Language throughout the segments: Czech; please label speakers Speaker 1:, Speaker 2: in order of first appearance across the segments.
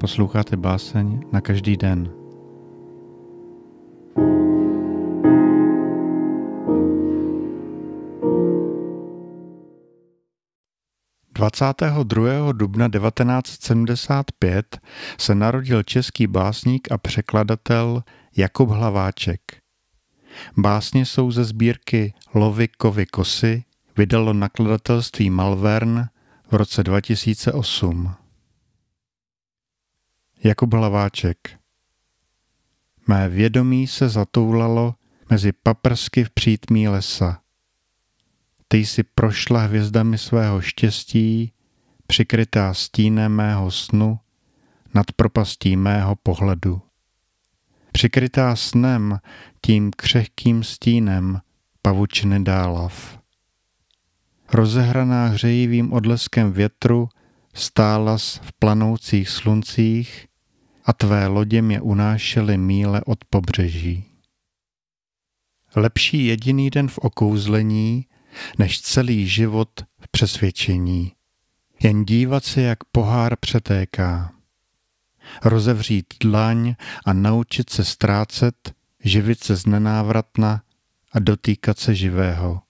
Speaker 1: Posloucháte báseň na každý den. Dvacátého druhého dubna 1975 se narodil český básník a překladatel Jakub Hlaváček. Básně jsou ze sbírky Lovy kovy kosy, vydalo nakladatelství Malvern v roce 2008. Jakub Hlaváček Mé vědomí se zatoulalo mezi paprsky v přítmí lesa. Ty jsi prošla hvězdami svého štěstí, přikrytá stínem mého snu, nad propastí mého pohledu. Přikrytá snem, tím křehkým stínem pavučiny dálav. Rozehraná hřejivým odleskem větru, stálas v planoucích sluncích a tvé lodě mě unášely míle od pobřeží. Lepší jediný den v okouzlení, než celý život v přesvědčení. Jen dívat se, jak pohár přetéká. Rozevřít dlaň a naučit se ztrácet, živit se z nenávratna a dotýkat se živého.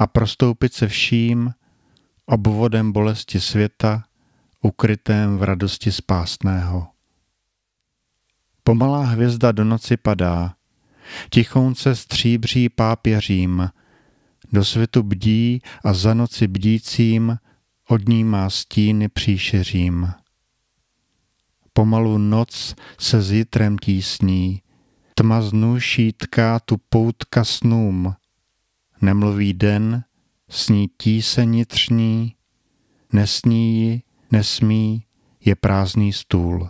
Speaker 1: A prostoupit se vším, obvodem bolesti světa, ukrytém v radosti spásného. Pomalá hvězda do noci padá, tichounce stříbří pápěřím, do světu bdí a za noci bdícím od ní má stíny příšeřím. Pomalu noc se s jitrem tísní, tma znuší tká tu poutka snům. Nemluví den, sní tíse nitřní, nesní ji, nesmí, je prázdný stůl.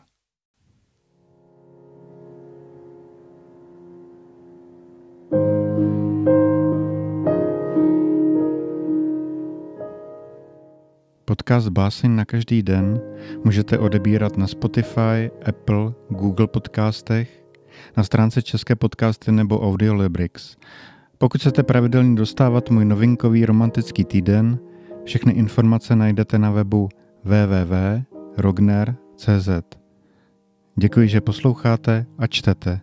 Speaker 1: Podcast Báseň na každý den můžete odebírat na Spotify, Apple, Google podcastech, na stránce České podcasty nebo Audiolibrix. Pokud chcete pravidelně dostávat můj novinkový romantický týden, všechny informace najdete na webu www.rogner.cz. Děkuji, že posloucháte a čtete.